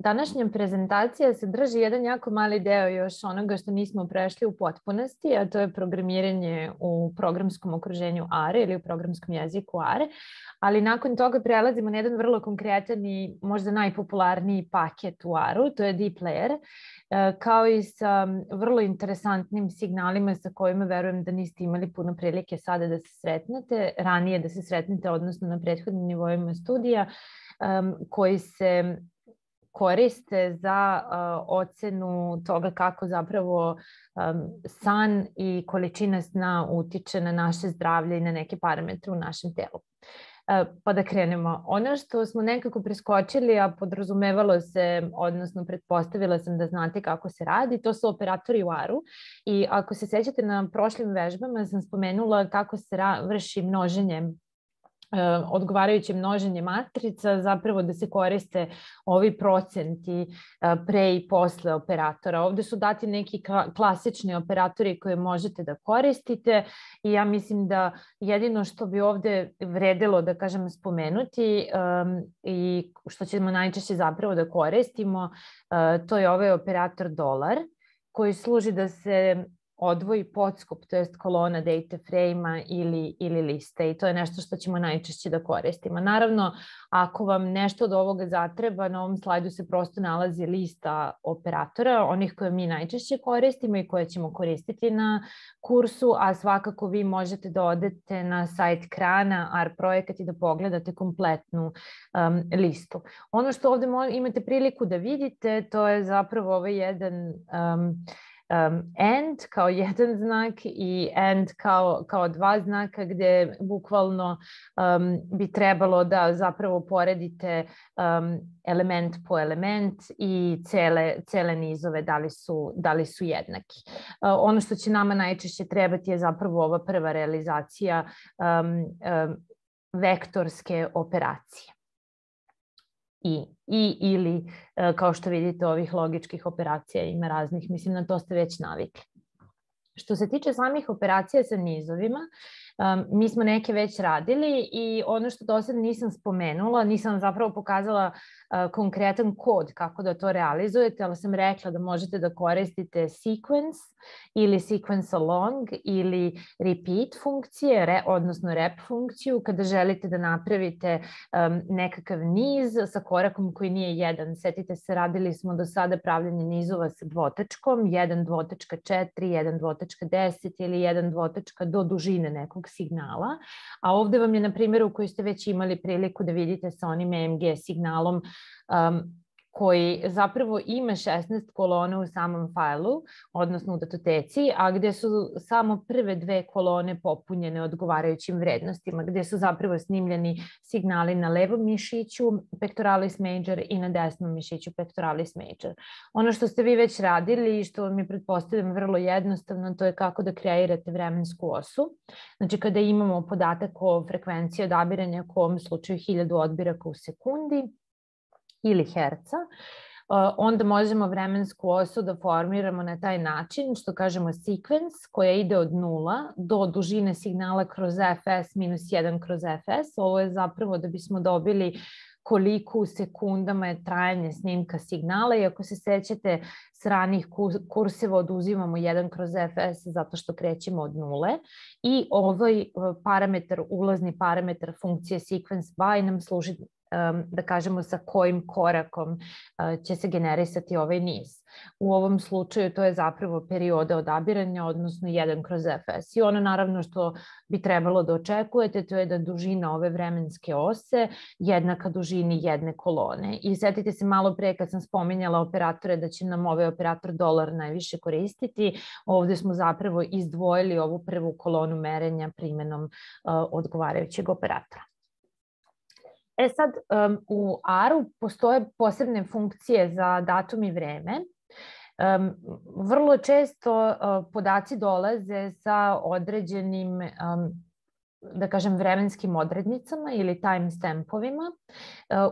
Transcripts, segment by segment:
današnja prezentacija se drži jedan jako mali deo još onoga što nismo prešli u potpunosti, a to je programiranje u programskom okruženju ARE ili u programskom jeziku ARE, ali nakon toga prelazimo na jedan vrlo konkretan i možda najpopularniji paket u ARU, to je Deep Layer, e, kao i sa vrlo interesantnim signalima sa kojima verujem da niste imali puno prilike sada da se sretnete, ranije da se sretnete, odnosno na prethodnim nivoima studija, koji se koriste za ocenu toga kako zapravo san i količina sna utiče na naše zdravlje i na neke parametre u našem telu. Pa da krenemo. Ono što smo nekako preskočili, a podrazumevalo se, odnosno pretpostavila sam da znate kako se radi, to su operatori u ARU i ako se sećate na prošlim vežbama sam spomenula kako se vrši množenje odgovarajuće množenje matrica, zapravo da se koriste ovi procenti eh, pre i posle operatora. Ovde su dati neki klasični operatori koje možete da koristite i ja mislim da jedino što bi ovde vredilo da kažem spomenuti i što ćemo najčešće zapravo da koristimo, uh, to je ovaj operator dolar koji služi da se odvoji podskup, to jest kolona data frame-a ili, ili liste i to je nešto što ćemo najčešće da koristimo. Naravno, ako vam nešto od ovoga zatreba, na ovom slajdu se prosto nalazi lista operatora, onih koje mi najčešće koristimo i koje ćemo koristiti na kursu, a svakako vi možete da odete na sajt Krana, AR projekat i da pogledate kompletnu um, listu. Ono što ovde imate priliku da vidite, to je zapravo ovaj jedan um, um, and kao jedan znak i and kao, kao dva znaka gde bukvalno um, bi trebalo da zapravo poredite um, element po element i cele, cele nizove da li su, da li su jednaki. Uh, ono što će nama najčešće trebati je zapravo ova prva realizacija um, um, vektorske operacije i, i ili e, kao što vidite ovih logičkih operacija ima raznih, mislim na to ste već navikli. Što se tiče samih operacija sa nizovima, um, mi smo neke već radili i ono što do sad nisam spomenula, nisam zapravo pokazala konkretan kod kako da to realizujete, ali sam rekla da možete da koristite sequence ili sequence along ili repeat funkcije, re, odnosno rep funkciju kada želite da napravite um, nekakav niz sa korakom koji nije jedan. Setite se, radili smo do sada pravljanje nizova sa dvotačkom, 1 dvotačka 4, 1 dvotačka 10 ili 1 dvotačka do dužine nekog signala, a ovde vam je na primjeru koji ste već imali priliku da vidite sa onim EMG signalom um, koji zapravo ima 16 kolona u samom fajlu, odnosno u datoteci, a gde su samo prve dve kolone popunjene odgovarajućim vrednostima, gde su zapravo snimljeni signali na levom mišiću pectoralis major i na desnom mišiću pectoralis major. Ono što ste vi već radili i što mi pretpostavljam vrlo jednostavno, to je kako da kreirate vremensku osu. Znači kada imamo podatak o frekvenciji odabiranja, u ovom slučaju 1000 odbiraka u sekundi, ili herca, onda možemo vremensku osu da formiramo na taj način, što kažemo sequence, koja ide od nula do dužine signala kroz fs minus 1 kroz fs. Ovo je zapravo da bismo dobili koliko u sekundama je trajanje snimka signala i ako se sećate s ranih kurseva oduzimamo 1 kroz fs zato što krećemo od nule i ovaj parametar, ulazni parametar funkcije sequence by nam služi da kažemo sa kojim korakom će se generisati ovaj niz. U ovom slučaju to je zapravo perioda odabiranja, odnosno 1 kroz FS. I ono naravno što bi trebalo da očekujete, to je da dužina ove vremenske ose jednaka dužini jedne kolone. I setite se malo pre kad sam spominjala operatore da će nam ovaj operator dolar najviše koristiti, ovde smo zapravo izdvojili ovu prvu kolonu merenja primenom uh, odgovarajućeg operatora. E sad, um, u AR-u postoje posebne funkcije za datum i vreme. Um, vrlo često uh, podaci dolaze sa određenim um, da kažem, vremenskim odrednicama ili timestampovima.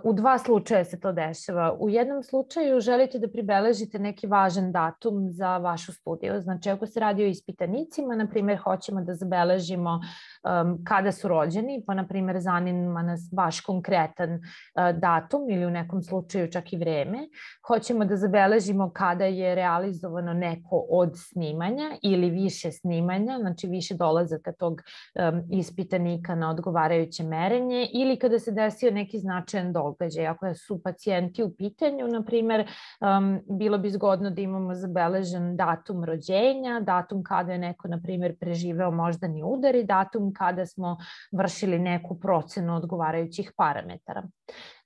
U dva slučaja se to dešava. U jednom slučaju želite da pribeležite neki važan datum za vašu studiju. Znači, ako se radi o ispitanicima, na primjer, hoćemo da zabeležimo um, kada su rođeni, pa na primjer zanima nas baš konkretan uh, datum ili u nekom slučaju čak i vreme. Hoćemo da zabeležimo kada je realizovano neko od snimanja ili više snimanja, znači više dolazaka tog um, ispitanika na odgovarajuće merenje ili kada se desio neki značajan događaj. Ako su pacijenti u pitanju, na primjer, um, bilo bi zgodno da imamo zabeležen datum rođenja, datum kada je neko, na primjer, preživeo moždani udar i datum kada smo vršili neku procenu odgovarajućih parametara.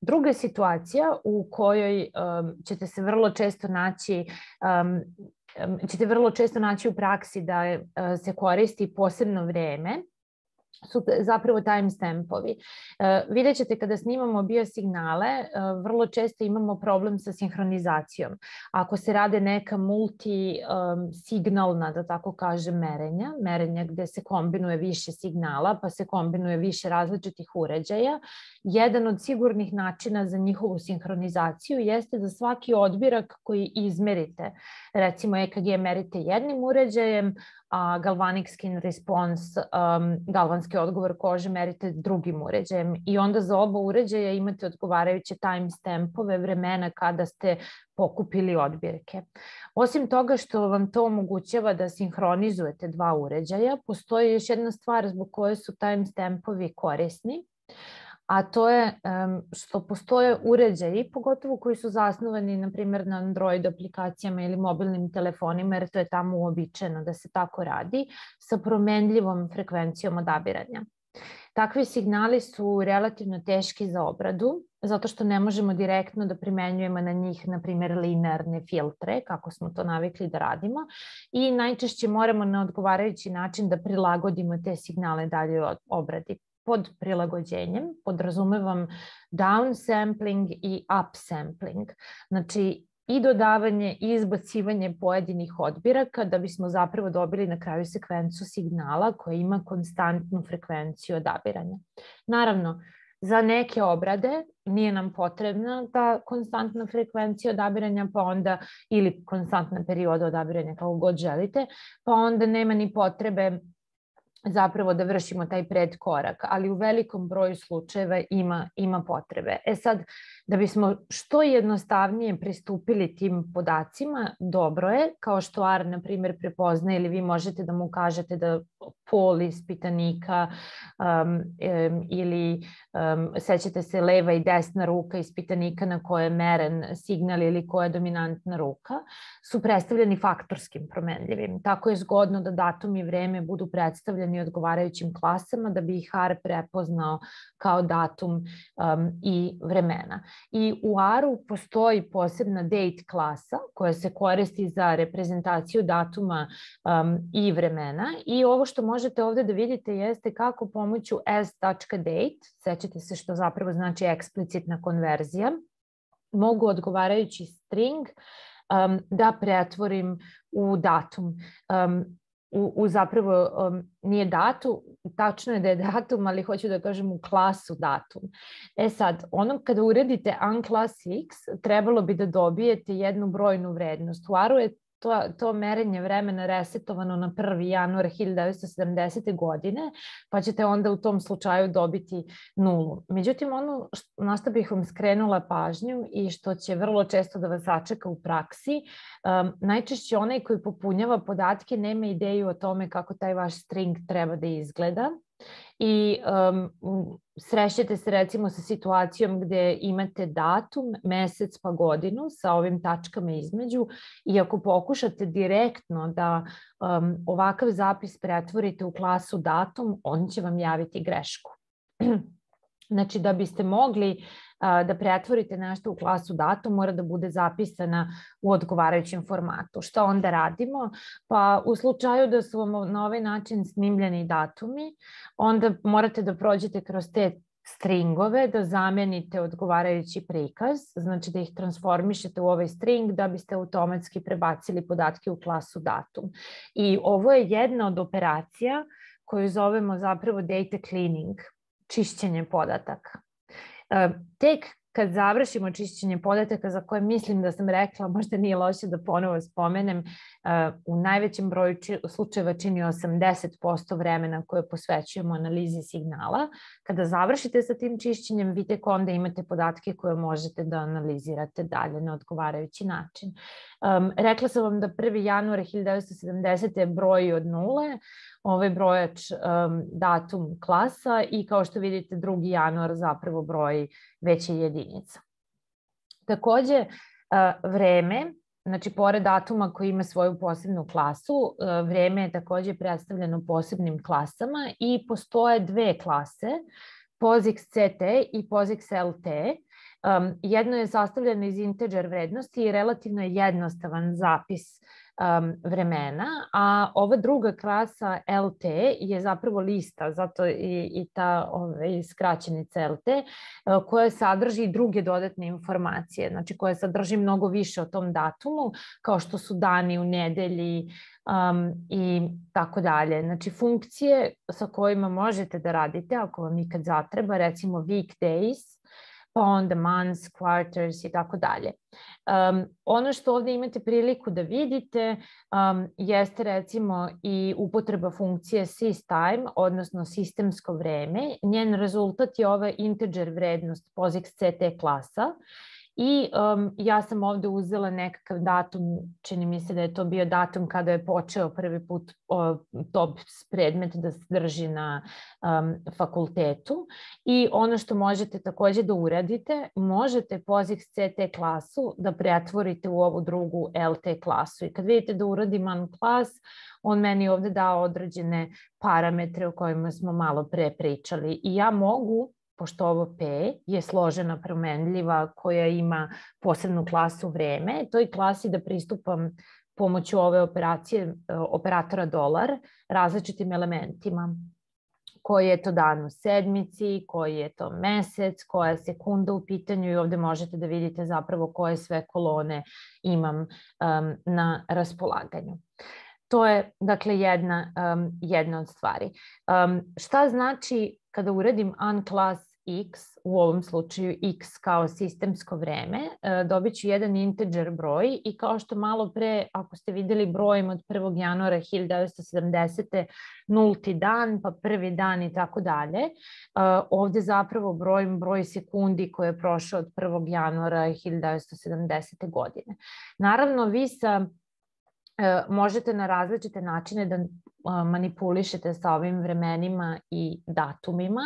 Druga situacija u kojoj um, ćete se vrlo često naći um, ćete vrlo često naći u praksi da uh, se koristi posebno vreme su zapravo timestampovi. E, vidjet ćete kada snimamo biosignale, e, vrlo često imamo problem sa sinhronizacijom. Ako se rade neka multisignalna, da tako kažem, merenja, merenja gde se kombinuje više signala, pa se kombinuje više različitih uređaja, jedan od sigurnih načina za njihovu sinhronizaciju jeste da svaki odbirak koji izmerite, recimo EKG merite jednim uređajem, a galvanic skin response, um, galvanski odgovor kože merite drugim uređajem i onda za oba uređaja imate odgovarajuće timestampove vremena kada ste pokupili odbirke. Osim toga što vam to omogućava da sinhronizujete dva uređaja, postoji još jedna stvar zbog koje su timestampovi korisni, a to je što postoje uređaji, pogotovo koji su zasnovani, na primjer, na Android aplikacijama ili mobilnim telefonima, jer to je tamo uobičajeno da se tako radi, sa promenljivom frekvencijom odabiranja. Takvi signali su relativno teški za obradu, zato što ne možemo direktno da primenjujemo na njih, na primjer, linearne filtre, kako smo to navikli da radimo, i najčešće moramo na odgovarajući način da prilagodimo te signale dalje obradi pod prilagođenjem podrazumevam downsampling i upsampling. Znači, i dodavanje i izbacivanje pojedinih odbiraka da bismo zapravo dobili na kraju sekvencu signala koja ima konstantnu frekvenciju odabiranja. Naravno, za neke obrade nije nam potrebna ta konstantna frekvencija odabiranja, pa onda ili konstantna perioda odabiranja kako god želite, pa onda nema ni potrebe zapravo da vršimo taj predkorak, ali u velikom broju slučajeva ima, ima potrebe. E sad, da bismo što jednostavnije pristupili tim podacima, dobro je, kao što AR, na primjer, prepozna ili vi možete da mu kažete da pol ispitanika um, um, ili um, sećate se leva i desna ruka ispitanika na koje je meren signal ili koja je dominantna ruka, su predstavljeni faktorskim promenljivim. Tako je zgodno da datum i vreme budu predstavljeni odgovarajućim klasama da bi ih AR prepoznao kao datum um, i vremena. I u AR-u postoji posebna date klasa koja se koristi za reprezentaciju datuma um, i vremena i ovo što možete ovde da vidite jeste kako pomoću as.date, sećate se što zapravo znači eksplicitna konverzija, mogu odgovarajući string um, da pretvorim u datum. Um, u, u zapravo um, nije datu, tačno je da je datum, ali hoću da kažem u klasu datum. E sad, ono kada uredite unclass x, trebalo bi da dobijete jednu brojnu vrednost. U ARU je to, to merenje vremena resetovano na 1. januar 1970. godine, pa ćete onda u tom slučaju dobiti nulu. Međutim, ono što, na što bih vam skrenula pažnju i što će vrlo često da vas sačeka u praksi, um, najčešće onaj koji popunjava podatke nema ideju o tome kako taj vaš string treba da izgleda i um, srećete se recimo sa situacijom gde imate datum, mesec pa godinu sa ovim tačkama između i ako pokušate direktno da um, ovakav zapis pretvorite u klasu datum, on će vam javiti grešku. Znači da biste mogli da pretvorite nešto u klasu datum mora da bude zapisana u odgovarajućem formatu. Šta onda radimo? Pa u slučaju da su vam na ovaj način snimljeni datumi, onda morate da prođete kroz te stringove, da zamenite odgovarajući prikaz, znači da ih transformišete u ovaj string da biste automatski prebacili podatke u klasu datum. I ovo je jedna od operacija koju zovemo zapravo data cleaning, čišćenje podataka. Tek kad završimo čišćenje podataka za koje mislim da sam rekla, možda nije loše da ponovo spomenem, uh, u najvećem broju slučajeva čini 80% vremena koje posvećujemo analizi signala. Kada završite sa tim čišćenjem, vi tek onda imate podatke koje možete da analizirate dalje na odgovarajući način. Um, rekla sam vam da 1. januar 1970. je broj od nule, ovaj brojač um, datum klasa i kao što vidite 2. januar zapravo broj veće jedinica. Takođe, uh, vreme, znači pored datuma koji ima svoju posebnu klasu, uh, vreme je takođe predstavljeno posebnim klasama i postoje dve klase, POSIX CT i POSIX LT. Um, jedno je sastavljeno iz integer vrednosti i relativno je jednostavan zapis um, vremena, a ova druga klasa LT je zapravo lista, zato i, i ta ove, skraćenica LT, uh, koja sadrži druge dodatne informacije, znači koja sadrži mnogo više o tom datumu, kao što su dani u nedelji, um, i tako dalje. Znači funkcije sa kojima možete da radite ako vam ikad zatreba, recimo weekdays, pa onda months, quarters i tako dalje. Um, ono što ovde imate priliku da vidite um, jeste recimo i upotreba funkcije systime, odnosno sistemsko vreme. Njen rezultat je ova integer vrednost POSIX CT klasa I um, ja sam ovde uzela nekakav datum, čini mi se da je to bio datum kada je počeo prvi put o, top predmet da se drži na um, fakultetu. I ono što možete takođe da uradite, možete POSIX CT klasu da pretvorite u ovu drugu LT klasu. I kad vidite da uradim man klas, on meni ovde dao određene parametre o kojima smo malo pre pričali. I ja mogu pošto ovo P je složena promenljiva koja ima posebnu klasu vreme, toj klasi da pristupam pomoću ove operacije e, operatora dolar različitim elementima koji je to dan u sedmici, koji je to mesec, koja je sekunda u pitanju i ovde možete da vidite zapravo koje sve kolone imam um, na raspolaganju. To je, dakle, jedna, um, jedna od stvari. Um, šta znači kada uradim unclass x, u ovom slučaju x kao sistemsko vreme, e, dobit ću jedan integer broj i kao što malo pre, ako ste videli brojem od 1. januara 1970. nulti dan, pa prvi dan i tako dalje, e, ovde zapravo brojim broj sekundi koje je prošao od 1. januara 1970. godine. Naravno, vi sa možete na različite načine da manipulišete sa ovim vremenima i datumima.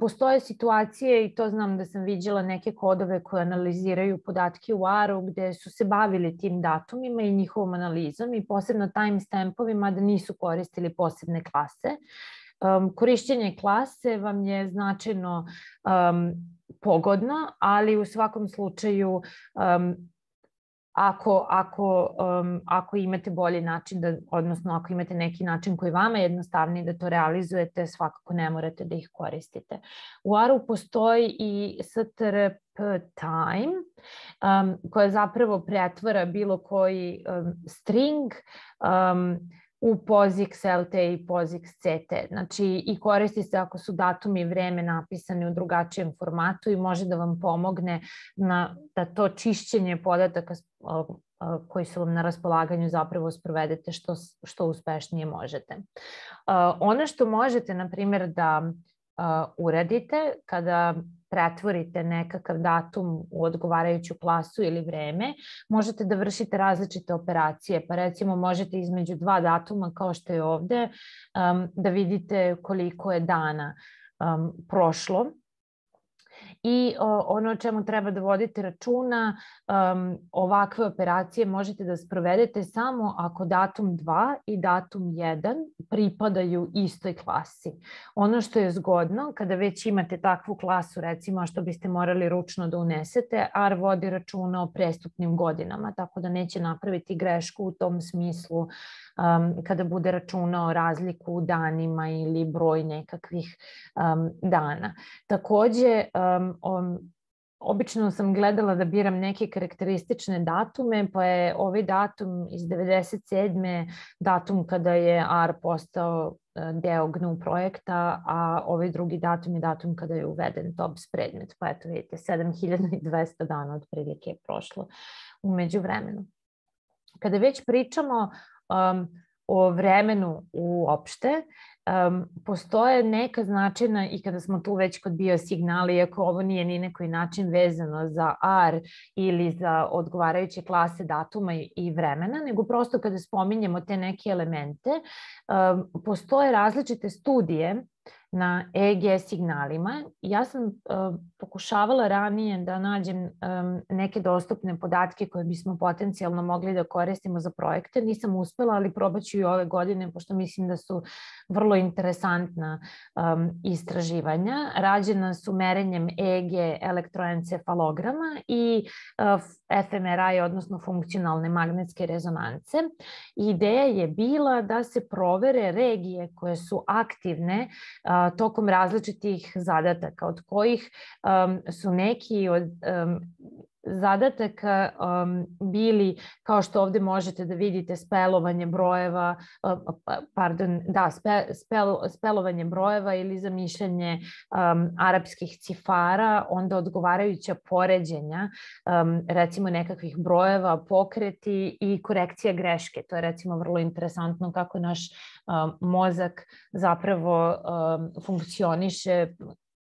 Postoje situacije, i to znam da sam viđala neke kodove koje analiziraju podatke u ARU gde su se bavili tim datumima i njihovom analizom i posebno timestampovima da nisu koristili posebne klase. Korišćenje klase vam je značajno pogodno, ali u svakom slučaju ako, ako, um, ako imate bolji način, da, odnosno ako imate neki način koji vama je jednostavniji da to realizujete, svakako ne morate da ih koristite. U ARU postoji i STRP time, um, koja zapravo pretvara bilo koji um, string um, u POSIX LT i POSIX CT. Znači i koristi se ako su datumi i vreme napisane u drugačijem formatu i može da vam pomogne na, da to čišćenje podataka koji su vam na raspolaganju zapravo sprovedete što, što uspešnije možete. Ono što možete, na primjer, da uradite kada pretvorite nekakav datum u odgovarajuću klasu ili vreme, možete da vršite različite operacije. Pa recimo možete između dva datuma kao što je ovde um, da vidite koliko je dana um, prošlo i ono o čemu treba da vodite računa, um, ovakve operacije možete da sprovedete samo ako datum 2 i datum 1 pripadaju istoj klasi. Ono što je zgodno, kada već imate takvu klasu, recimo što biste morali ručno da unesete, AR vodi računa o prestupnim godinama, tako da neće napraviti grešku u tom smislu um, kada bude računao razliku u danima ili broj nekakvih um, dana. Takođe, um, obično sam gledala da biram neke karakteristične datume, pa je ovaj datum iz 97. datum kada je AR postao e, deo GNU projekta, a ovaj drugi datum je datum kada je uveden TOPS predmet. Pa eto vidite, 7200 dana otprilike je prošlo umeđu vremenu. Kada već pričamo um, o vremenu uopšte, um, postoje neka značajna i kada smo tu već kod biosignala, iako ovo nije ni nekoj način vezano za AR ili za odgovarajuće klase datuma i vremena, nego prosto kada spominjemo te neke elemente, um, postoje različite studije na EG signalima. Ja sam uh, pokušavala ranije da nađem um, neke dostupne podatke koje bismo potencijalno mogli da koristimo za projekte. Nisam uspela, ali probaću i ove godine, pošto mislim da su vrlo interesantna um, istraživanja. Rađena su merenjem EG elektroencefalograma i fMRI, odnosno funkcionalne magnetske rezonance. Ideja je bila da se provere regije koje su aktivne tokom različitih zadataka, od kojih um, su neki od um, zadataka um, bili, kao što ovde možete da vidite, spelovanje brojeva, uh, pardon, da, spe, spel, spelovanje brojeva ili zamišljanje um, arapskih cifara, onda odgovarajuća poređenja, um, recimo nekakvih brojeva, pokreti i korekcija greške. To je recimo vrlo interesantno kako naš um, mozak zapravo um, funkcioniše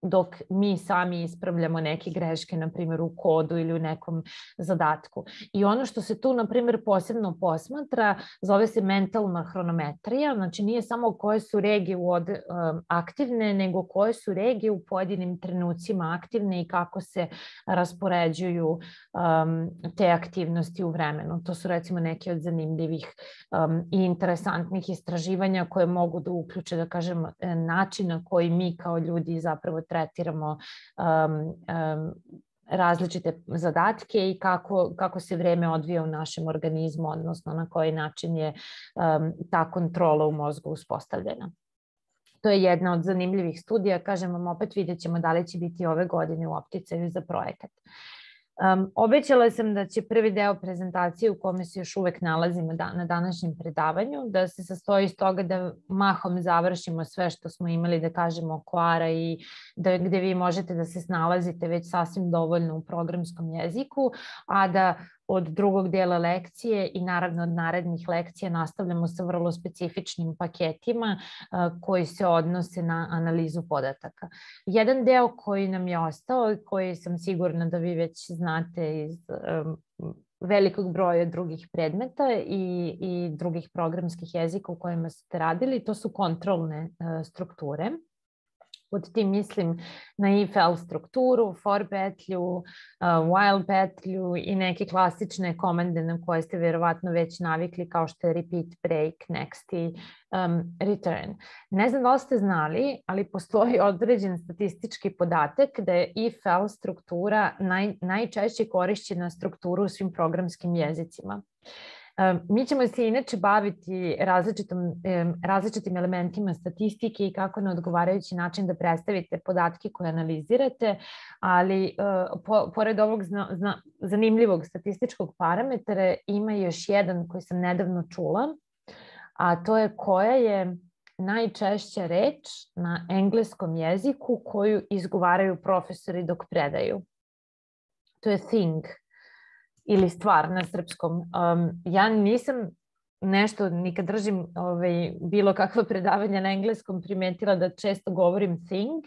dok mi sami ispravljamo neke greške, na primjer u kodu ili u nekom zadatku. I ono što se tu, na primjer, posebno posmatra, zove se mentalna hronometrija, znači nije samo koje su regije od, um, aktivne, nego koje su regije u pojedinim trenucima aktivne i kako se raspoređuju um, te aktivnosti u vremenu. To su recimo neke od zanimljivih um, i interesantnih istraživanja koje mogu da uključe, da kažem, način na koji mi kao ljudi zapravo tretiramo um, um, različite zadatke i kako, kako se vreme odvija u našem organizmu, odnosno na koji način je um, ta kontrola u mozgu uspostavljena. To je jedna od zanimljivih studija, kažem vam opet vidjet ćemo da li će biti ove godine u opticaju za projekat. Um, obećala sam da će prvi deo prezentacije u kome se još uvek nalazimo da, na današnjem predavanju, da se sastoji iz toga da mahom završimo sve što smo imali da kažemo oko ARA i da, gde vi možete da se snalazite već sasvim dovoljno u programskom jeziku, a da od drugog dela lekcije i naravno od narednih lekcija nastavljamo sa vrlo specifičnim paketima koji se odnose na analizu podataka. Jedan deo koji nam je ostao, koji sam sigurna da vi već znate iz velikog broja drugih predmeta i, i drugih programskih jezika u kojima ste radili, to su kontrolne strukture. Pod tim mislim na if-else strukturu, for petlju, uh, while petlju i neke klasične komande na koje ste verovatno već navikli kao što je repeat, break, next i um, return. Ne znam da li ste znali, ali postoji određen statistički podatak da je if-else struktura naj, najčešće korišćena struktura u svim programskim jezicima. Mi ćemo se inače baviti različitom, različitim elementima statistike i kako na odgovarajući način da predstavite podatke koje analizirate, ali e, po, pored ovog zna, zna, zanimljivog statističkog parametra ima još jedan koji sam nedavno čula, a to je koja je najčešća reč na engleskom jeziku koju izgovaraju profesori dok predaju. To je thing ili stvar na srpskom. Um, ja nisam nešto, nikad držim ovaj, bilo kakva predavanja na engleskom, primetila da često govorim think,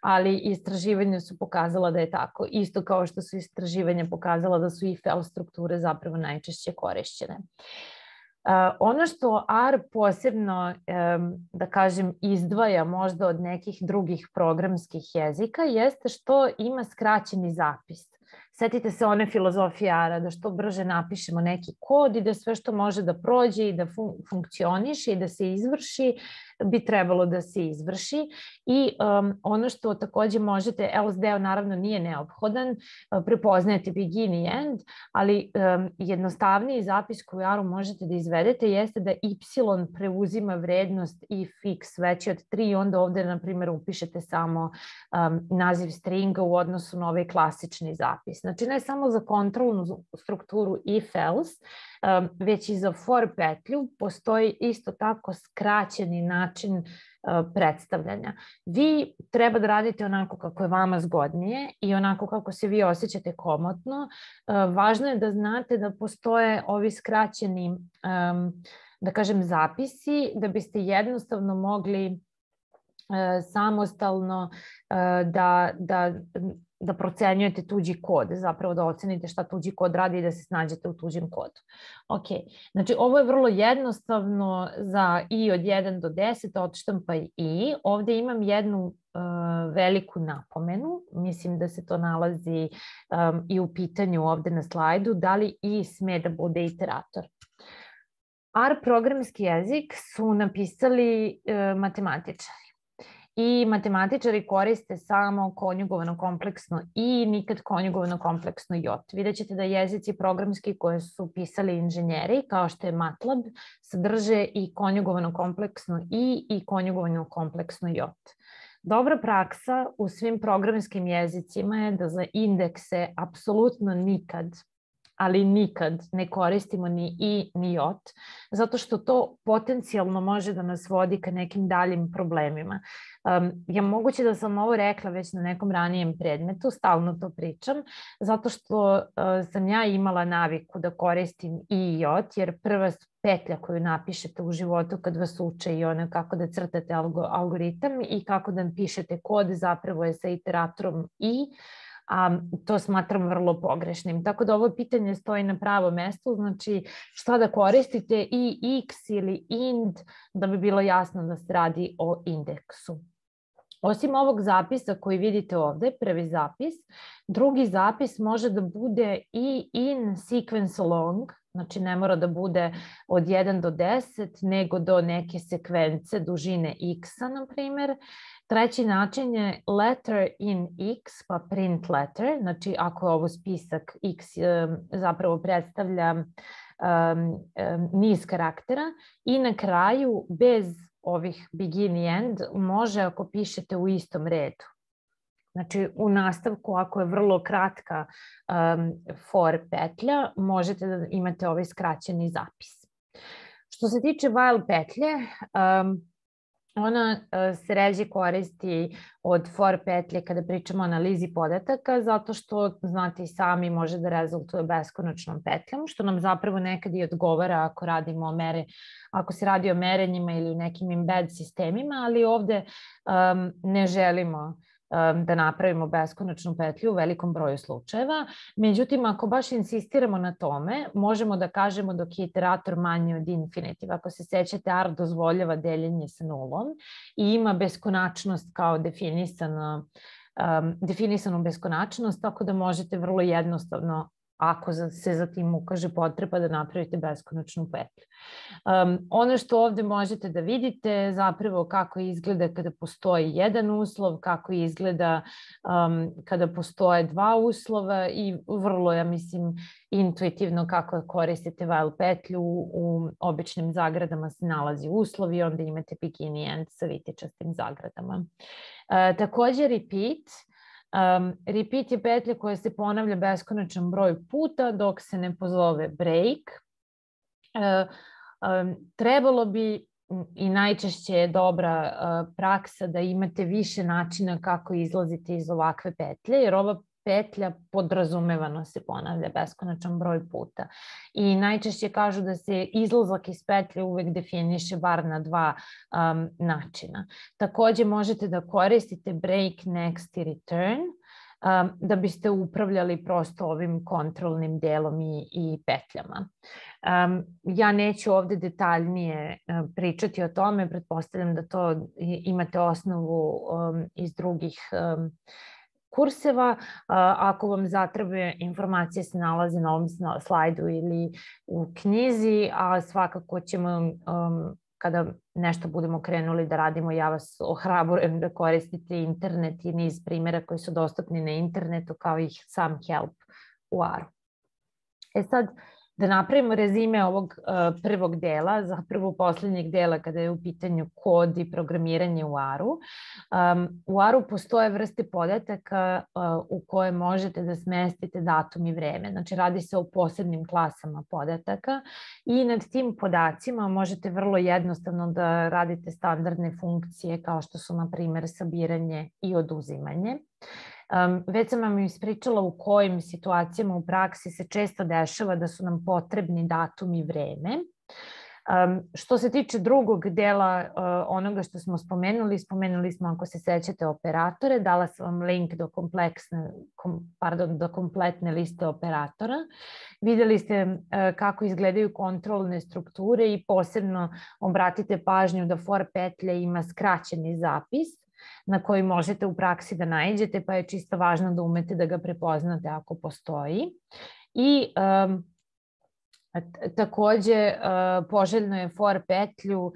ali istraživanja su pokazala da je tako. Isto kao što su istraživanja pokazala da su IFL strukture zapravo najčešće korišćene. Uh, ono što R posebno, um, da kažem, izdvaja možda od nekih drugih programskih jezika jeste što ima skraćeni zapis. Setite se one filozofije ARA, da što brže napišemo neki kod i da sve što može da prođe i da fun funkcioniše i da se izvrši, bi trebalo da se izvrši i um, ono što takođe možete, LSD naravno nije neophodan, uh, prepoznajete begin i end, ali um, jednostavniji zapis koji aru možete da izvedete jeste da y preuzima vrednost i fix veći od 3 i onda ovde, na primjer, upišete samo um, naziv stringa u odnosu na ovaj klasični zapis. Znači, ne samo za kontrolnu strukturu if-else, um, već i za for petlju postoji isto tako skraćeni način uh, predstavljanja. Vi treba da radite onako kako je vama zgodnije i onako kako se vi osjećate komotno. Uh, važno je da znate da postoje ovi skraćeni, da kažem, zapisi da biste jednostavno mogli uh, samostalno da, da da procenjujete tuđi kod, zapravo da ocenite šta tuđi kod radi i da se snađete u tuđem kodu. Ok, znači ovo je vrlo jednostavno za i od 1 do 10 odštampa i. Ovde imam jednu uh, veliku napomenu, mislim da se to nalazi um, i u pitanju ovde na slajdu, da li i sme da bude iterator. R programski jezik su napisali uh, matematičari i matematičari koriste samo konjugovano kompleksno i nikad konjugovano kompleksno jot. Vidjet ćete da jezici programski koje su pisali inženjeri, kao što je MATLAB, sadrže i konjugovano kompleksno i i konjugovano kompleksno jot. Dobra praksa u svim programskim jezicima je da za indekse apsolutno nikad ali nikad ne koristimo ni i ni ot, zato što to potencijalno može da nas vodi ka nekim daljim problemima. Um, ja moguće da sam ovo rekla već na nekom ranijem predmetu, stalno to pričam, zato što uh, sam ja imala naviku da koristim i i ot, jer prva petlja koju napišete u životu kad vas uče i ono kako da crtate algoritam i kako da pišete kod zapravo je sa iteratorom i, a to smatram vrlo pogrešnim. Tako da ovo pitanje stoji na pravo mesto, znači šta da koristite i x ili int da bi bilo jasno da se radi o indeksu. Osim ovog zapisa koji vidite ovde, prvi zapis, drugi zapis može da bude i in sequence along, znači ne mora da bude od 1 do 10, nego do neke sekvence dužine x-a, na primer. Treći način je letter in x, pa print letter, znači ako je ovo spisak x zapravo predstavlja niz karaktera i na kraju bez ovih begin i end može ako pišete u istom redu. Znači u nastavku ako je vrlo kratka for petlja možete da imate ovaj skraćeni zapis. Što se tiče while petlje, Ona e, se ređe koristi od for petlje kada pričamo o analizi podataka, zato što, znate i sami, može da rezultuje beskonačnom petljom, što nam zapravo nekad i odgovara ako radimo mere, ako se radi o merenjima ili u nekim embed sistemima, ali ovde um, ne želimo Um, da napravimo beskonačnu petlju u velikom broju slučajeva. Međutim, ako baš insistiramo na tome, možemo da kažemo dok je iterator manji od infinitiv. Ako se sećate, R dozvoljava deljenje sa nulom i ima beskonačnost kao definisana um, definisanu beskonačnost, tako da možete vrlo jednostavno ako se za tim ukaže potreba da napravite beskonačnu petlju. Um, ono što ovde možete da vidite zapravo kako izgleda kada postoji jedan uslov, kako izgleda um, kada postoje dva uslova i vrlo, ja mislim, intuitivno kako koristite while petlju u običnim zagradama se nalazi uslov i onda imate begin i end sa vitičastim zagradama. Uh, takođe repeat, Um, repeat je petlja koja se ponavlja beskonačan broj puta dok se ne pozove break. Uh, um, trebalo bi i najčešće je dobra uh, praksa da imate više načina kako izlazite iz ovakve petlje, jer ova petlja podrazumevano se ponavlja beskonačan broj puta. I najčešće kažu da se izlazak iz petlje uvek definiše bar na dva um, načina. Takođe možete da koristite break, next i return um, da biste upravljali prosto ovim kontrolnim delom i, i petljama. Um, ja neću ovde detaljnije um, pričati o tome, pretpostavljam da to imate osnovu um, iz drugih um, kurseva. Ako vam zatrebe, informacije se nalaze na ovom slajdu ili u knjizi, a svakako ćemo um, kada nešto budemo krenuli da radimo, ja vas ohrabujem da koristite internet i niz primjera koji su dostupni na internetu kao i sam help u ARU. E sad, da napravimo rezime ovog uh, prvog dela, zapravo poslednjeg dela kada je u pitanju kod i programiranje u ARU. Um, u ARU postoje vrste podataka uh, u koje možete da smestite datum i vreme. Znači radi se o posebnim klasama podataka i nad tim podacima možete vrlo jednostavno da radite standardne funkcije kao što su na primer sabiranje i oduzimanje. Um, već sam vam ispričala u kojim situacijama u praksi se često dešava da su nam potrebni datum i vreme. Um, što se tiče drugog dela uh, onoga što smo spomenuli, spomenuli smo ako se sećate operatore, dala sam vam link do kompleksne, kom, pardon, do kompletne liste operatora. Videli ste uh, kako izgledaju kontrolne strukture i posebno obratite pažnju da for petlja ima skraćeni zapis na koji možete u praksi da najđete, pa je čisto važno da umete da ga prepoznate ako postoji. I um, takođe uh, poželjno je for petlju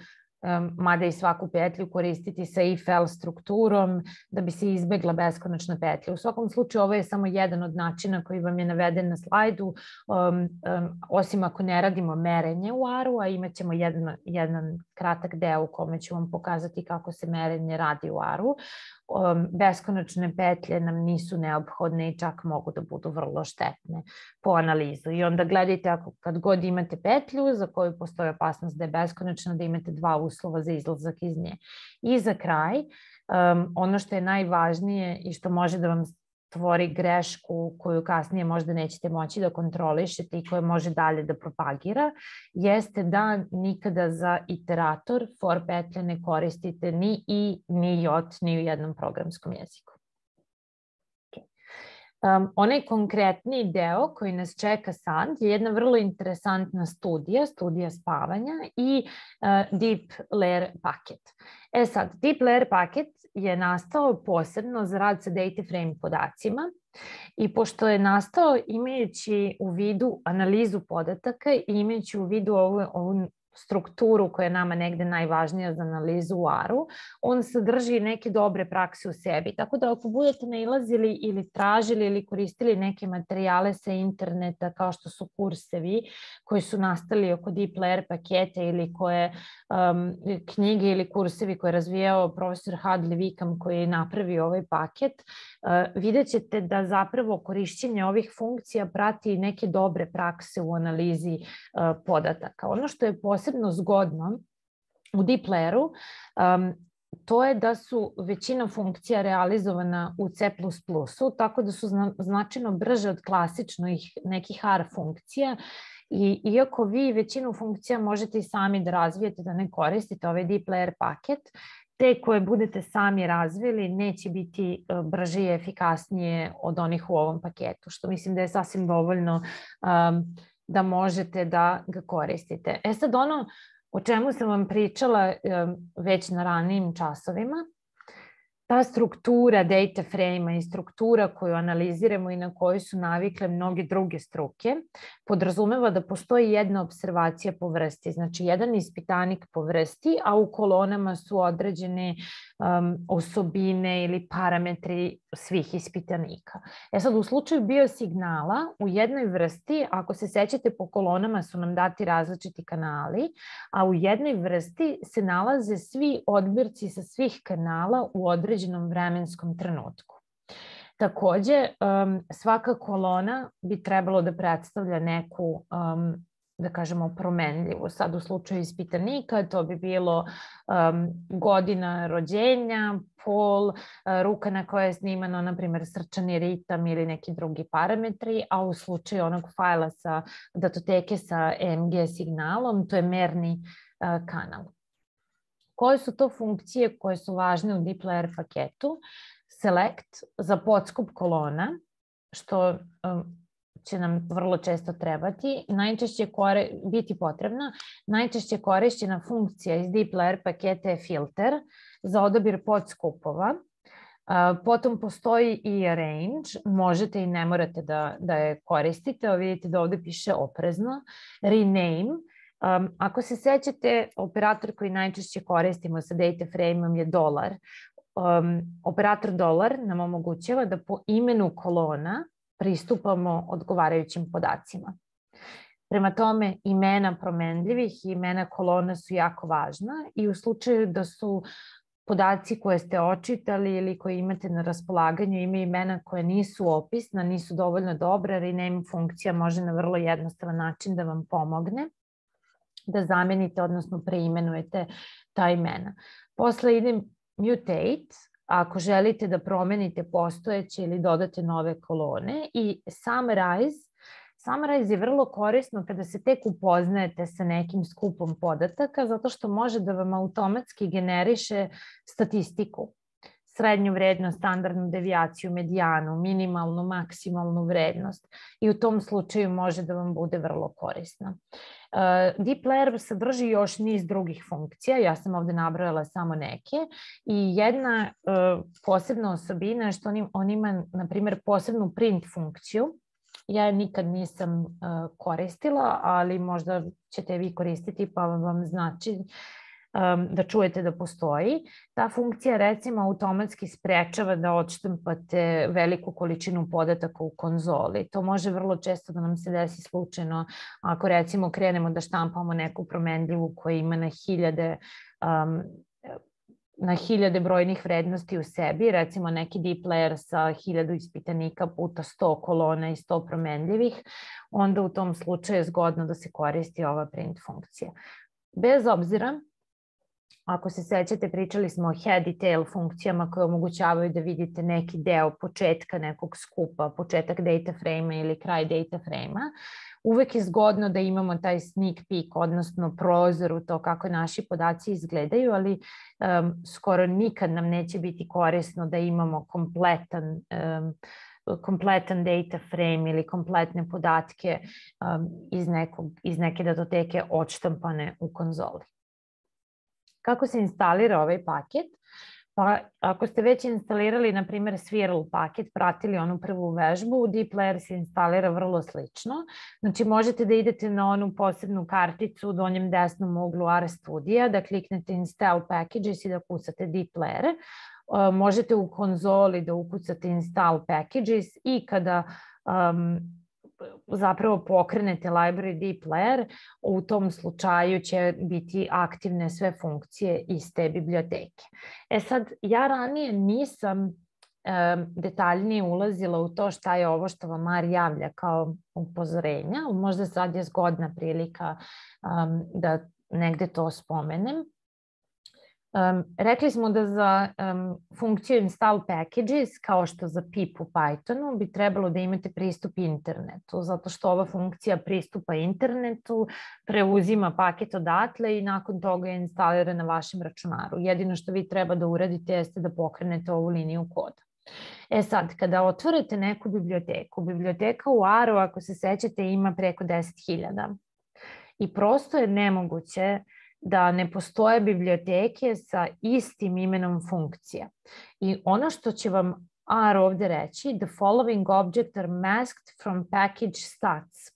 mada i svaku petlju koristiti sa if-el strukturom da bi se izbegla beskonačna petlja. U svakom slučaju ovo je samo jedan od načina koji vam je naveden na slajdu, um, um, osim ako ne radimo merenje u ARU, a imat ćemo jedan, jedan kratak deo u kome ću vam pokazati kako se merenje radi u ARU um, beskonačne petlje nam nisu neophodne i čak mogu da budu vrlo štetne po analizu. I onda gledajte ako kad god imate petlju za koju postoji opasnost da je beskonačna, da imate dva uslova za izlazak iz nje. I za kraj, um, ono što je najvažnije i što može da vam stvori grešku koju kasnije možda nećete moći da kontrolišete i koja može dalje da propagira, jeste da nikada za iterator for petlje ne koristite ni i, ni jot, ni u jednom programskom jeziku. Um, onaj konkretni deo koji nas čeka sad je jedna vrlo interesantna studija, studija spavanja i uh, Deep Layer paket. E sad, Deep Layer paket je nastao posebno za rad sa data frame podacima i pošto je nastao imajući u vidu analizu podataka i imajući u vidu ovu, ovu strukturu koja je nama negde najvažnija za analizu u ARU, on sadrži neke dobre prakse u sebi. Tako da ako budete nailazili ili tražili ili koristili neke materijale sa interneta kao što su kursevi koji su nastali oko Deep Layer pakete ili koje um, knjige ili kursevi koje je razvijao profesor Hadley Wickham koji je napravio ovaj paket, vidjet ćete da zapravo korišćenje ovih funkcija prati neke dobre prakse u analizi podataka. Ono što je posebno zgodno u deep layeru um, to je da su većina funkcija realizovana u C++, tako da su značajno brže od klasičnih nekih R funkcija I iako vi većinu funkcija možete i sami da razvijete, da ne koristite ovaj deep layer paket, te koje budete sami razvili neće biti e, brže i efikasnije od onih u ovom paketu, što mislim da je sasvim dovoljno um, da možete da ga koristite. E sad ono o čemu sam vam pričala već na ranijim časovima, ta struktura data frame-a i struktura koju analiziramo i na koju su navikle mnoge druge struke podrazumeva da postoji jedna observacija po vrsti, znači jedan ispitanik po vrsti, a u kolonama su određene um, osobine ili parametri svih ispitanika. E sad, u slučaju biosignala, u jednoj vrsti, ako se sećate po kolonama su nam dati različiti kanali, a u jednoj vrsti se nalaze svi odbirci sa svih kanala u određenom vremenskom trenutku. Takođe, um, svaka kolona bi trebalo da predstavlja neku um, da kažemo, promenljivo. Sad u slučaju ispitanika to bi bilo um, godina rođenja, pol, uh, ruka na koja je snimano, na primjer, srčani ritam ili neki drugi parametri, a u slučaju onog fajla sa datoteke sa EMG signalom, to je merni uh, kanal. Koje su to funkcije koje su važne u deep layer paketu? Select za podskup kolona, što um, će nam vrlo često trebati, najčešće kore, biti potrebna, najčešće korišćena funkcija iz Deep Layer paketa je filter za odabir podskupova. Potom postoji i range, možete i ne morate da, da je koristite, vidite da ovde piše oprezno, rename, Um, ako se sećate, operator koji najčešće koristimo sa data frame-om je dolar. Um, operator dolar nam omogućava da po imenu kolona pristupamo odgovarajućim podacima. Prema tome, imena promenljivih i imena kolona su jako važna i u slučaju da su podaci koje ste očitali ili koje imate na raspolaganju imaju imena koje nisu opisna, nisu dovoljno dobra, rename funkcija može na vrlo jednostavan način da vam pomogne da zamenite, odnosno preimenujete ta imena. Posle ide mutate, ako želite da promenite postojeće ili dodate nove kolone i summarize Summarize je vrlo korisno kada se tek upoznajete sa nekim skupom podataka, zato što može da vam automatski generiše statistiku srednju vrednost, standardnu devijaciju, medijanu, minimalnu, maksimalnu vrednost. I u tom slučaju može da vam bude vrlo korisno. Uh, Deep Layer sadrži još niz drugih funkcija, ja sam ovde nabrojala samo neke. I jedna uh, posebna osobina je što on, ima, na primjer, posebnu print funkciju. Ja je nikad nisam uh, koristila, ali možda ćete vi koristiti pa vam znači um, da čujete da postoji. Ta funkcija recimo automatski sprečava da odštampate veliku količinu podataka u konzoli. To može vrlo često da nam se desi slučajno ako recimo krenemo da štampamo neku promenljivu koja ima na hiljade um, na hiljade brojnih vrednosti u sebi, recimo neki deep layer sa hiljadu ispitanika puta 100 kolona i 100 promenljivih, onda u tom slučaju je zgodno da se koristi ova print funkcija. Bez obzira, ako se sećate, pričali smo o head i tail funkcijama koje omogućavaju da vidite neki deo početka nekog skupa, početak data frame-a ili kraj data frame-a uvek je zgodno da imamo taj sneak peek, odnosno prozor u to kako naši podaci izgledaju, ali um, skoro nikad nam neće biti korisno da imamo kompletan um, kompletan data frame ili kompletne podatke um, iz, nekog, iz neke datoteke odštampane u konzoli. Kako se instalira ovaj paket? Pa ako ste već instalirali, na primjer, Swirl paket, pratili onu prvu vežbu, Deep Layer se instalira vrlo slično. Znači možete da idete na onu posebnu karticu u donjem desnom uglu RStudio, da kliknete Install Packages i da kucate Deep Layer. Možete u konzoli da ukucate Install Packages i kada um, zapravo pokrenete library deep layer, u tom slučaju će biti aktivne sve funkcije iz te biblioteke. E sad, ja ranije nisam detaljnije ulazila u to šta je ovo što vam Mar javlja kao upozorenja. Možda sad je zgodna prilika um, da negde to spomenem. Um, rekli smo da za um, funkciju install packages, kao što za pip u Pythonu, bi trebalo da imate pristup internetu, zato što ova funkcija pristupa internetu preuzima paket odatle i nakon toga je instalira na vašem računaru. Jedino što vi treba da uradite jeste da pokrenete ovu liniju koda. E sad, kada otvorite neku biblioteku, biblioteka u Aro, ako se sećate, ima preko 10.000. I prosto je nemoguće da ne postoje biblioteke sa istim imenom funkcija. I ono što će vam R ovde reći, the following object are masked from package stats.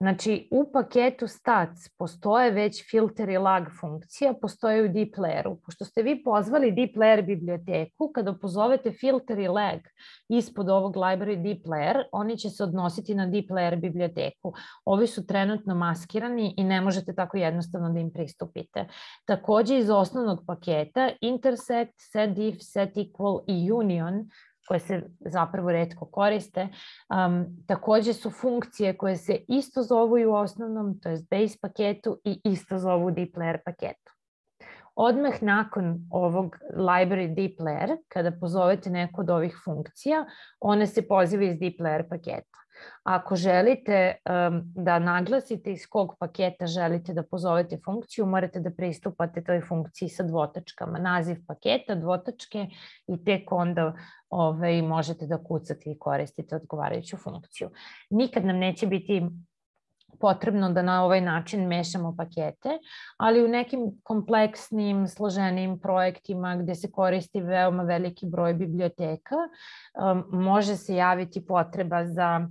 Znači, u paketu stats postoje već filter i lag funkcija, postoje u deep layeru. Pošto ste vi pozvali deep layer biblioteku, kada pozovete filter i lag ispod ovog library deep layer, oni će se odnositi na deep layer biblioteku. Ovi su trenutno maskirani i ne možete tako jednostavno da im pristupite. Takođe, iz osnovnog paketa intersect, set diff, set equal i union koje se zapravo redko koriste. Um, takođe su funkcije koje se isto zovu i u osnovnom, to je base paketu i isto zovu deep layer paketu. Odmah nakon ovog library deep layer, kada pozovete neku od ovih funkcija, one se poziva iz deep layer paketa. Ako želite um, da naglasite iz kog paketa želite da pozovete funkciju, morate da pristupate toj funkciji sa dvotačkama. Naziv paketa, dvotačke i tek onda ovaj, možete da kucate i koristite odgovarajuću funkciju. Nikad nam neće biti potrebno da na ovaj način mešamo pakete, ali u nekim kompleksnim, složenim projektima gde se koristi veoma veliki broj biblioteka, um, može se javiti potreba za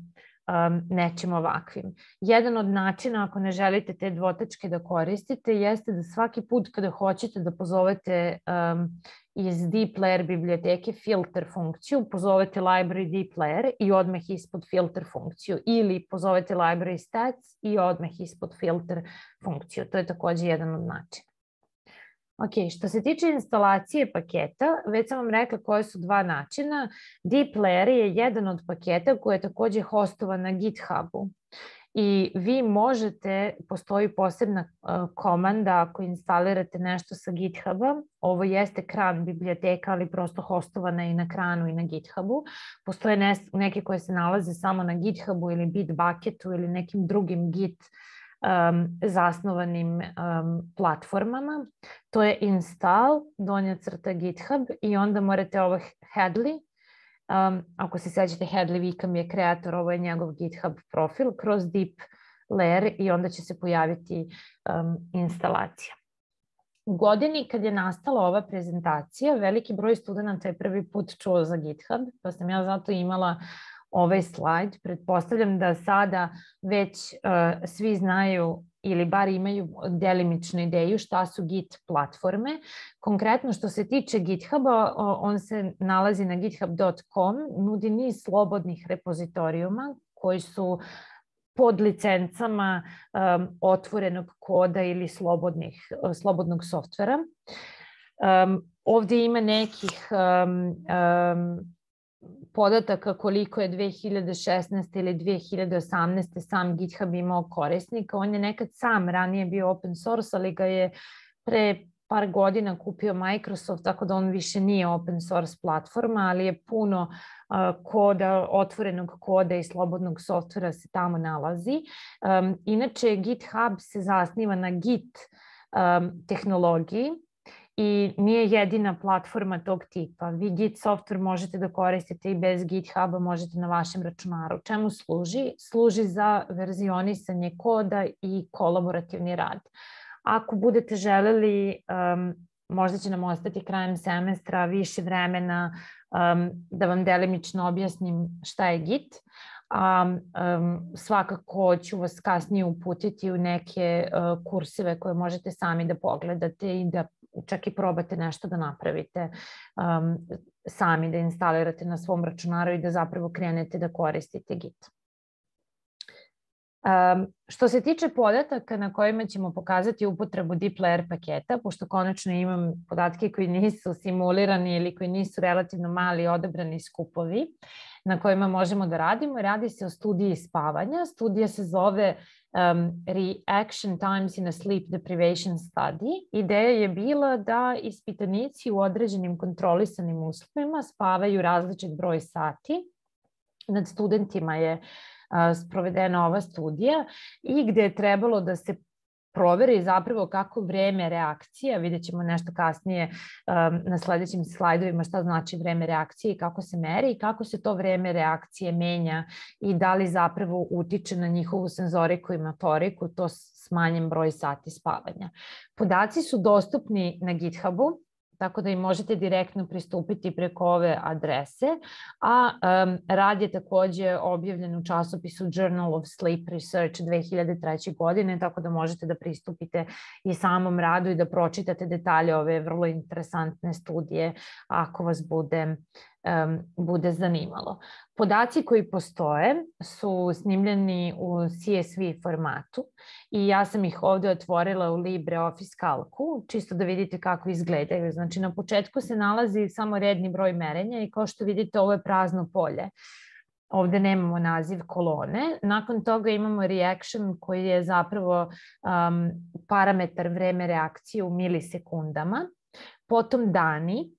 nečim ovakvim. Jedan od načina, ako ne želite te dvotačke da koristite, jeste da svaki put kada hoćete da pozovete um, iz dplayer biblioteke filter funkciju, pozovete library dplayer i odmah ispod filter funkciju ili pozovete library stats i odmah ispod filter funkciju. To je takođe jedan od načina. Ok, što se tiče instalacije paketa, već sam vam rekla koje su dva načina. dplayer je jedan od paketa koji je takođe hostovan na GitHubu i vi možete, postoji posebna uh, komanda ako instalirate nešto sa GitHuba, ovo jeste kran biblioteka, ali prosto hostovana i na kranu i na GitHubu. Postoje neke koje se nalaze samo na GitHubu ili Bitbucketu ili nekim drugim Git um, zasnovanim um, platformama. To je install, donja crta GitHub i onda morate ovo Headley, Um, ako se sećate, Hadley Wickham je kreator, ovo je njegov GitHub profil, kroz deep layer i onda će se pojaviti um, instalacija. U godini kad je nastala ova prezentacija, veliki broj studenta je prvi put čuo za GitHub, pa sam ja zato imala ovaj slajd. Pretpostavljam da sada već uh, svi znaju ili bar imaju delimičnu ideju šta su Git platforme. Konkretno što se tiče GitHuba, on se nalazi na github.com, nudi niz slobodnih repozitorijuma koji su pod licencama um, otvorenog koda ili slobodnih, slobodnog softvera. Um, ovde ima nekih um, um, podataka koliko je 2016. ili 2018. sam GitHub imao korisnika. On je nekad sam ranije bio open source, ali ga je pre par godina kupio Microsoft, tako da on više nije open source platforma, ali je puno uh, koda, otvorenog koda i slobodnog softvera se tamo nalazi. Um, inače, GitHub se zasniva na Git um, tehnologiji, i nije jedina platforma tog tipa. Vi Git software možete da koristite i bez GitHuba, možete na vašem računaru. Čemu služi? Služi za verzionisanje koda i kolaborativni rad. Ako budete želeli, um, možda će nam ostati krajem semestra više vremena um, da vam delimično objasnim šta je Git, a um, svakako ću vas kasnije uputiti u neke uh, kursive koje možete sami da pogledate i da čak i probate nešto da napravite um, sami, da instalirate na svom računaru i da zapravo krenete da koristite Git. Um, što se tiče podataka na kojima ćemo pokazati upotrebu deep layer paketa, pošto konačno imam podatke koji nisu simulirani ili koji nisu relativno mali odebrani skupovi na kojima možemo da radimo, radi se o studiji spavanja. Studija se zove um, Reaction Times in a Sleep Deprivation Study. Ideja je bila da ispitanici u određenim kontrolisanim uslovima spavaju različit broj sati. Nad studentima je sprovedena ova studija i gde je trebalo da se proveri zapravo kako vreme reakcija, vidjet ćemo nešto kasnije um, na sledećim slajdovima šta znači vreme reakcije i kako se meri i kako se to vreme reakcije menja i da li zapravo utiče na njihovu senzoriku i motoriku, to smanjen broj sati spavanja. Podaci su dostupni na GitHubu, tako da im možete direktno pristupiti preko ove adrese, a um, rad je takođe objavljen u časopisu Journal of Sleep Research 2003. godine, tako da možete da pristupite i samom radu i da pročitate detalje ove vrlo interesantne studije ako vas bude bude zanimalo. Podaci koji postoje su snimljeni u CSV formatu i ja sam ih ovde otvorila u LibreOffice kalku, čisto da vidite kako izgledaju. Znači na početku se nalazi samo redni broj merenja i kao što vidite ovo je prazno polje. Ovde nemamo naziv kolone. Nakon toga imamo reaction koji je zapravo um, parametar vreme reakcije u milisekundama. Potom dani,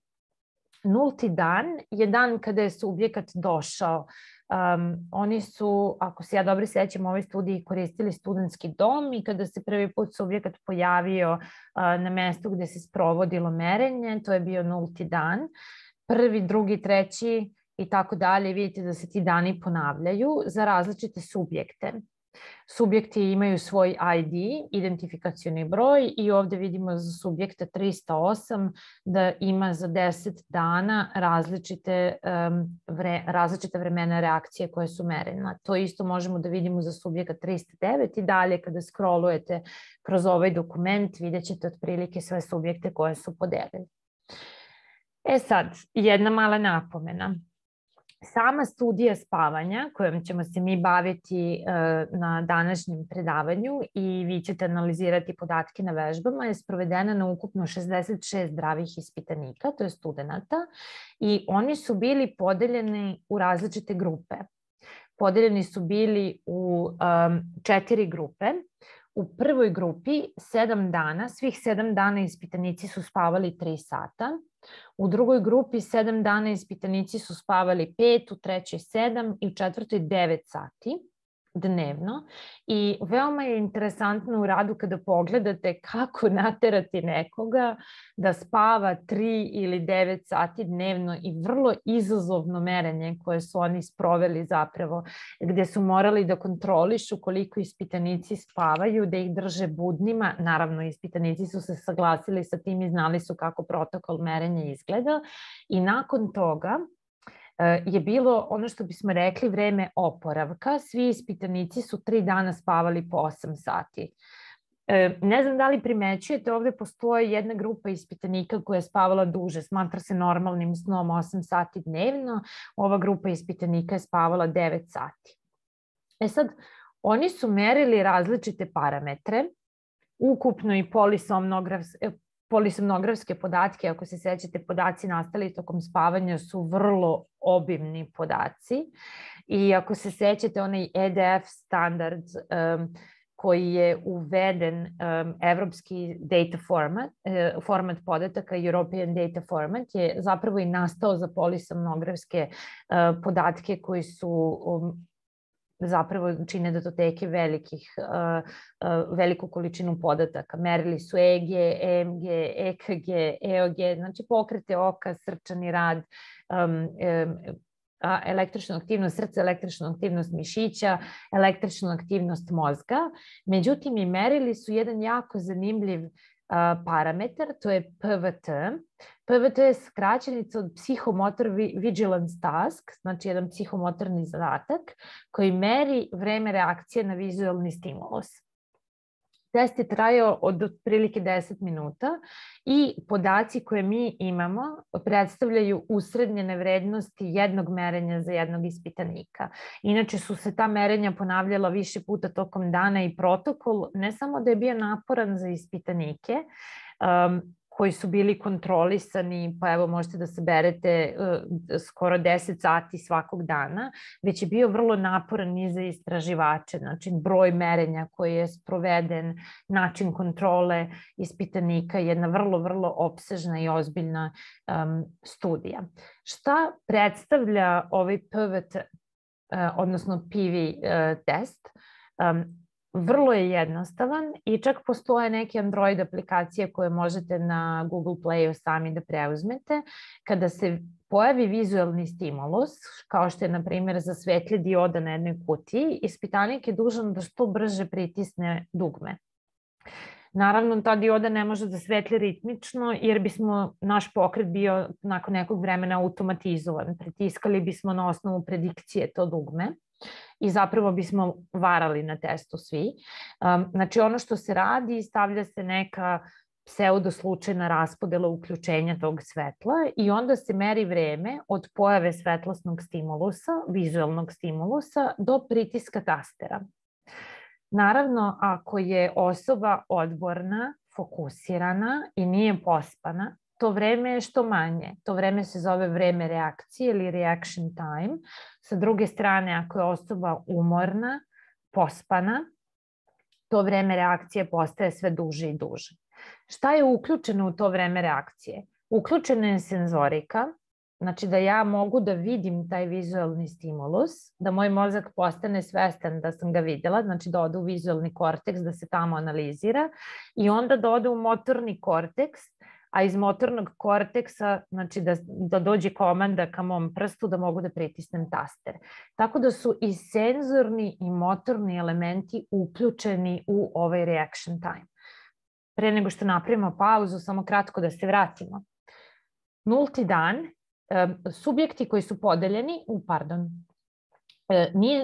nulti dan je dan kada je subjekat došao. Um, oni su, ako se ja dobro sećam, u ovoj studiji koristili studentski dom i kada se prvi put subjekat pojavio uh, na mestu gde se sprovodilo merenje, to je bio nulti dan. Prvi, drugi, treći i tako dalje, vidite da se ti dani ponavljaju za različite subjekte. Subjekti imaju svoj ID, identifikacioni broj i ovde vidimo za subjekte 308 da ima za 10 dana različite, um, vre, različite vremena reakcije koje su merene. To isto možemo da vidimo za subjeka 309 i dalje kada scrollujete kroz ovaj dokument vidjet ćete otprilike sve subjekte koje su podelili. E sad, jedna mala napomena sama studija spavanja kojom ćemo se mi baviti e, na današnjem predavanju i vi ćete analizirati podatke na vežbama je sprovedena na ukupno 66 zdravih ispitanika, to je studenta, i oni su bili podeljeni u različite grupe. Podeljeni su bili u četiri grupe. U prvoj grupi sedam dana, svih sedam dana ispitanici su spavali tri sata. U drugoj grupi sedam dana ispitanici su spavali pet, u trećoj sedam i u četvrtoj devet sati dnevno i veoma je interesantno u radu kada pogledate kako naterati nekoga da spava 3 ili 9 sati dnevno i vrlo izazovno merenje koje su oni sproveli zapravo, gde su morali da kontrolišu koliko ispitanici spavaju, da ih drže budnima. Naravno, ispitanici su se saglasili sa tim i znali su kako protokol merenja izgleda i nakon toga je bilo ono što bismo rekli vreme oporavka. Svi ispitanici su tri dana spavali po 8 sati. Eh, ne znam da li primećujete, ovde postoje jedna grupa ispitanika koja je spavala duže, smatra se normalnim snom 8 sati dnevno, ova grupa ispitanika je spavala 9 sati. E sad, oni su merili različite parametre, ukupno i polisomnografske, polisomnografske podatke, ako se sećate, podaci nastali tokom spavanja su vrlo obimni podaci. I ako se sećate onaj EDF standard um, koji je uveden um, evropski data format, uh, format podataka, European data format, je zapravo i nastao za polisomnografske uh, podatke koji su um, zapravo čine datoteke velikih, uh, uh, veliku količinu podataka. Merili su EG, EMG, EKG, EOG, znači pokrete oka, srčani rad, električnu aktivnost srca, električnu aktivnost mišića, električnu aktivnost mozga. Međutim, i merili su jedan jako zanimljiv parametar, to je PVT. PVT je skraćenica od Psychomotor Vigilance Task, znači jedan psihomotorni zadatak koji meri vreme reakcije na vizualni stimulus. Test je trajao od otprilike 10 minuta i podaci koje mi imamo predstavljaju usrednjene vrednosti jednog merenja za jednog ispitanika. Inače su se ta merenja ponavljala više puta tokom dana i protokol ne samo da je bio naporan za ispitanike, um, koji su bili kontrolisani, pa evo možete da se berete uh, skoro 10 sati svakog dana, već je bio vrlo naporan i za istraživače, znači broj merenja koji je sproveden, način kontrole ispitanika, jedna vrlo, vrlo opsežna i ozbiljna um, studija. Šta predstavlja ovaj PVT, uh, odnosno PV uh, test? Um, vrlo je jednostavan i čak postoje neke Android aplikacije koje možete na Google Playu sami da preuzmete. Kada se pojavi vizualni stimulus, kao što je, na primjer, za svetlje dioda na jednoj kutiji, ispitanik je dužan da što brže pritisne dugme. Naravno, ta dioda ne može da svetli ritmično, jer bismo, naš pokret bio nakon nekog vremena automatizovan. Pritiskali bismo na osnovu predikcije to dugme i zapravo bismo varali na testu svi. Um, znači ono što se radi, stavlja se neka pseudo slučajna raspodela uključenja tog svetla i onda se meri vreme od pojave svetlosnog stimulusa, vizualnog stimulusa, do pritiska tastera. Naravno, ako je osoba odborna, fokusirana i nije pospana, to vreme je što manje. To vreme se zove vreme reakcije ili reaction time. Sa druge strane, ako je osoba umorna, pospana, to vreme reakcije postaje sve duže i duže. Šta je uključeno u to vreme reakcije? Uključena je senzorika, znači da ja mogu da vidim taj vizualni stimulus, da moj mozak postane svestan da sam ga videla, znači da ode u vizualni korteks, da se tamo analizira i onda da ode u motorni korteks a iz motornog korteksa, znači da, da dođe komanda ka mom prstu da mogu da pritisnem taster. Tako da su i senzorni i motorni elementi uključeni u ovaj reaction time. Pre nego što napravimo pauzu, samo kratko da se vratimo. Nulti dan, subjekti koji su podeljeni, u, pardon,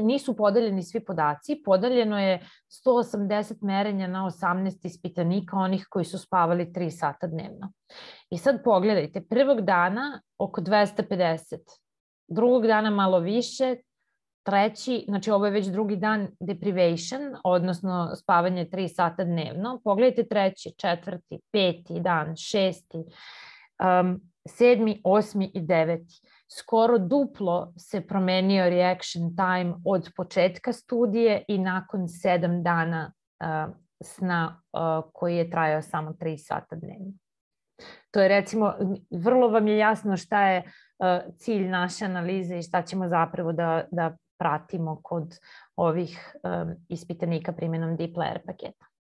nisu podeljeni svi podaci, podeljeno je 180 merenja na 18 ispitanika, onih koji su spavali 3 sata dnevno. I sad pogledajte, prvog dana oko 250, drugog dana malo više, treći, znači ovo je već drugi dan deprivation, odnosno spavanje 3 sata dnevno. Pogledajte treći, četvrti, peti dan, šesti, um, sedmi, osmi i deveti skoro duplo se promenio reaction time od početka studije i nakon sedam dana uh, sna uh, koji je trajao samo 3 sata dnevno. To je recimo, vrlo vam je jasno šta je uh, cilj naše analize i šta ćemo zapravo da, da pratimo kod ovih um, ispitanika primjenom Deep Layer paketa.